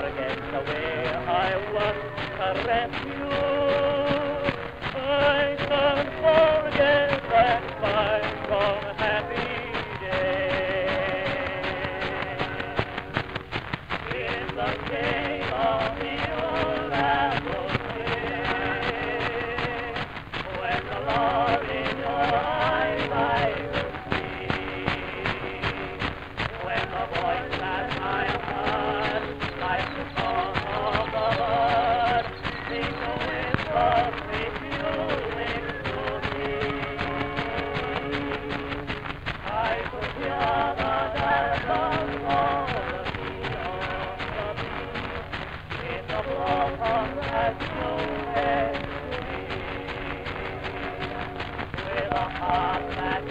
forget the way I once caressed you. I can't forget that fine, long, happy day. In the shade of heart that